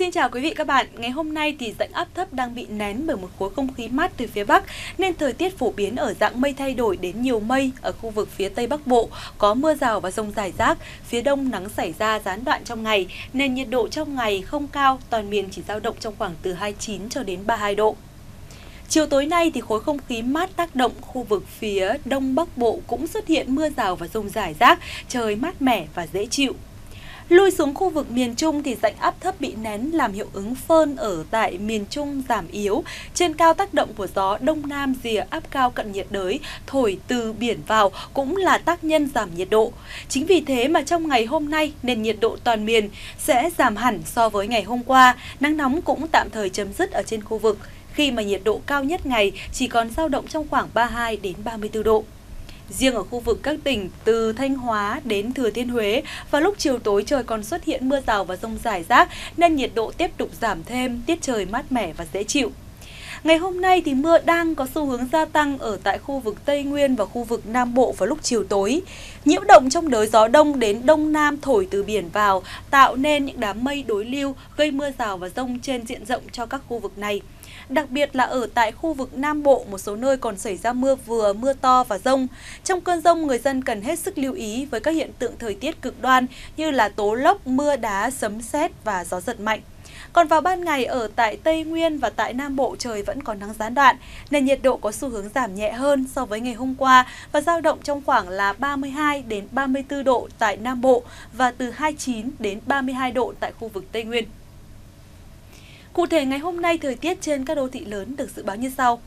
xin chào quý vị các bạn. Ngày hôm nay thì rãnh áp thấp đang bị nén bởi một khối không khí mát từ phía Bắc nên thời tiết phổ biến ở dạng mây thay đổi đến nhiều mây ở khu vực phía Tây Bắc Bộ có mưa rào và rông rải rác, phía Đông nắng xảy ra gián đoạn trong ngày nên nhiệt độ trong ngày không cao, toàn miền chỉ dao động trong khoảng từ 29 cho đến 32 độ. Chiều tối nay thì khối không khí mát tác động khu vực phía Đông Bắc Bộ cũng xuất hiện mưa rào và rông rải rác, trời mát mẻ và dễ chịu. Lui xuống khu vực miền Trung thì dạnh áp thấp bị nén làm hiệu ứng phơn ở tại miền Trung giảm yếu. Trên cao tác động của gió Đông Nam rìa áp cao cận nhiệt đới, thổi từ biển vào cũng là tác nhân giảm nhiệt độ. Chính vì thế mà trong ngày hôm nay, nền nhiệt độ toàn miền sẽ giảm hẳn so với ngày hôm qua. Nắng nóng cũng tạm thời chấm dứt ở trên khu vực khi mà nhiệt độ cao nhất ngày, chỉ còn dao động trong khoảng 32 đến 34 độ. Riêng ở khu vực các tỉnh từ Thanh Hóa đến Thừa Thiên Huế, vào lúc chiều tối trời còn xuất hiện mưa rào và rông rải rác nên nhiệt độ tiếp tục giảm thêm, tiết trời mát mẻ và dễ chịu. Ngày hôm nay thì mưa đang có xu hướng gia tăng ở tại khu vực Tây Nguyên và khu vực Nam Bộ vào lúc chiều tối. Nhiễu động trong đới gió đông đến đông nam thổi từ biển vào tạo nên những đám mây đối lưu gây mưa rào và rông trên diện rộng cho các khu vực này. Đặc biệt là ở tại khu vực Nam Bộ, một số nơi còn xảy ra mưa vừa, mưa to và rông. Trong cơn rông, người dân cần hết sức lưu ý với các hiện tượng thời tiết cực đoan như là tố lốc, mưa đá, sấm sét và gió giật mạnh. Còn vào ban ngày ở tại Tây Nguyên và tại Nam Bộ trời vẫn có nắng gián đoạn, nên nhiệt độ có xu hướng giảm nhẹ hơn so với ngày hôm qua và dao động trong khoảng là 32 đến 34 độ tại Nam Bộ và từ 29 đến 32 độ tại khu vực Tây Nguyên. Cụ thể ngày hôm nay thời tiết trên các đô thị lớn được dự báo như sau.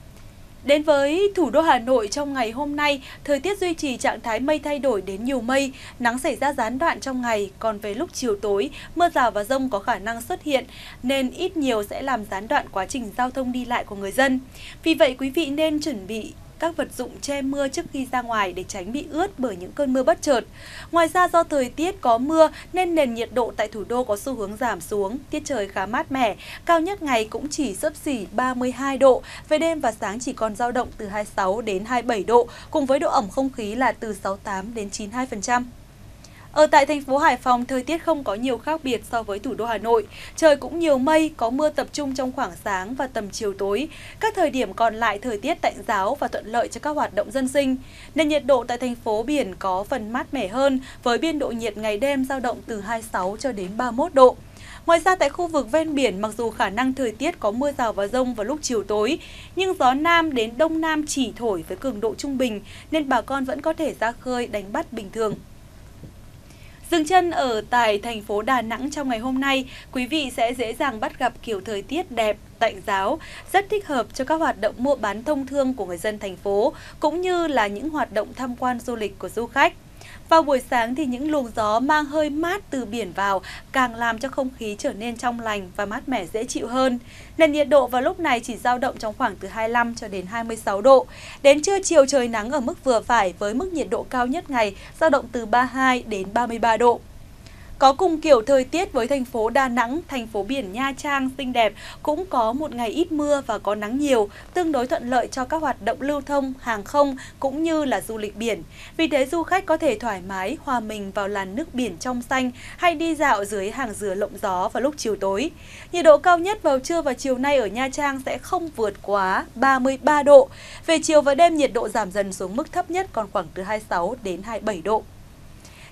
Đến với thủ đô Hà Nội trong ngày hôm nay, thời tiết duy trì trạng thái mây thay đổi đến nhiều mây, nắng xảy ra gián đoạn trong ngày, còn về lúc chiều tối, mưa rào và rông có khả năng xuất hiện, nên ít nhiều sẽ làm gián đoạn quá trình giao thông đi lại của người dân. Vì vậy, quý vị nên chuẩn bị các vật dụng che mưa trước khi ra ngoài để tránh bị ướt bởi những cơn mưa bất chợt. Ngoài ra do thời tiết có mưa nên nền nhiệt độ tại thủ đô có xu hướng giảm xuống, tiết trời khá mát mẻ, cao nhất ngày cũng chỉ sấp xỉ 32 độ, về đêm và sáng chỉ còn dao động từ 26 đến 27 độ, cùng với độ ẩm không khí là từ 68 đến 92%. Ở tại thành phố Hải Phòng, thời tiết không có nhiều khác biệt so với thủ đô Hà Nội. Trời cũng nhiều mây, có mưa tập trung trong khoảng sáng và tầm chiều tối. Các thời điểm còn lại thời tiết tạnh giáo và thuận lợi cho các hoạt động dân sinh. Nền nhiệt độ tại thành phố biển có phần mát mẻ hơn với biên độ nhiệt ngày đêm dao động từ 26 cho đến 31 độ. Ngoài ra tại khu vực ven biển mặc dù khả năng thời tiết có mưa rào và rông vào lúc chiều tối, nhưng gió nam đến đông nam chỉ thổi với cường độ trung bình nên bà con vẫn có thể ra khơi đánh bắt bình thường. Dừng chân ở tại thành phố Đà Nẵng trong ngày hôm nay, quý vị sẽ dễ dàng bắt gặp kiểu thời tiết đẹp, tạnh giáo, rất thích hợp cho các hoạt động mua bán thông thương của người dân thành phố, cũng như là những hoạt động tham quan du lịch của du khách. Vào buổi sáng thì những luồng gió mang hơi mát từ biển vào càng làm cho không khí trở nên trong lành và mát mẻ dễ chịu hơn. Nền nhiệt độ vào lúc này chỉ dao động trong khoảng từ 25 cho đến 26 độ. Đến trưa chiều trời nắng ở mức vừa phải với mức nhiệt độ cao nhất ngày, dao động từ 32 đến 33 độ. Có cùng kiểu thời tiết với thành phố Đà Nẵng, thành phố biển Nha Trang xinh đẹp cũng có một ngày ít mưa và có nắng nhiều, tương đối thuận lợi cho các hoạt động lưu thông, hàng không cũng như là du lịch biển. Vì thế du khách có thể thoải mái hòa mình vào làn nước biển trong xanh hay đi dạo dưới hàng dừa lộng gió vào lúc chiều tối. Nhiệt độ cao nhất vào trưa và chiều nay ở Nha Trang sẽ không vượt quá 33 độ. Về chiều và đêm nhiệt độ giảm dần xuống mức thấp nhất còn khoảng từ 26 đến 27 độ.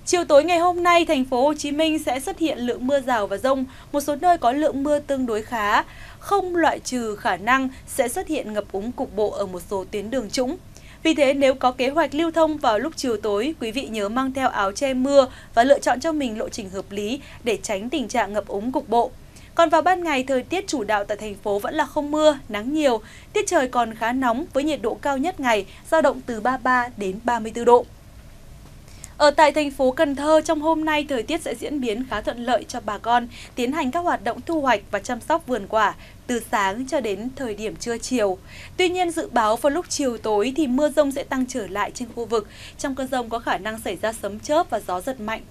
Chiều tối ngày hôm nay, thành phố Hồ Chí Minh sẽ xuất hiện lượng mưa rào và rông, một số nơi có lượng mưa tương đối khá, không loại trừ khả năng sẽ xuất hiện ngập úng cục bộ ở một số tuyến đường trũng. Vì thế nếu có kế hoạch lưu thông vào lúc chiều tối, quý vị nhớ mang theo áo che mưa và lựa chọn cho mình lộ trình hợp lý để tránh tình trạng ngập úng cục bộ. Còn vào ban ngày, thời tiết chủ đạo tại thành phố vẫn là không mưa, nắng nhiều, tiết trời còn khá nóng với nhiệt độ cao nhất ngày dao động từ 33 đến 34 độ. Ở tại thành phố Cần Thơ trong hôm nay thời tiết sẽ diễn biến khá thuận lợi cho bà con tiến hành các hoạt động thu hoạch và chăm sóc vườn quả từ sáng cho đến thời điểm trưa chiều. Tuy nhiên dự báo vào lúc chiều tối thì mưa rông sẽ tăng trở lại trên khu vực. Trong cơn rông có khả năng xảy ra sấm chớp và gió giật mạnh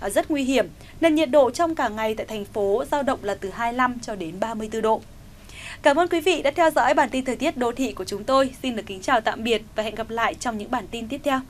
à, rất nguy hiểm. Nên nhiệt độ trong cả ngày tại thành phố giao động là từ 25 cho đến 34 độ. Cảm ơn quý vị đã theo dõi bản tin thời tiết đô thị của chúng tôi. Xin được kính chào tạm biệt và hẹn gặp lại trong những bản tin tiếp theo.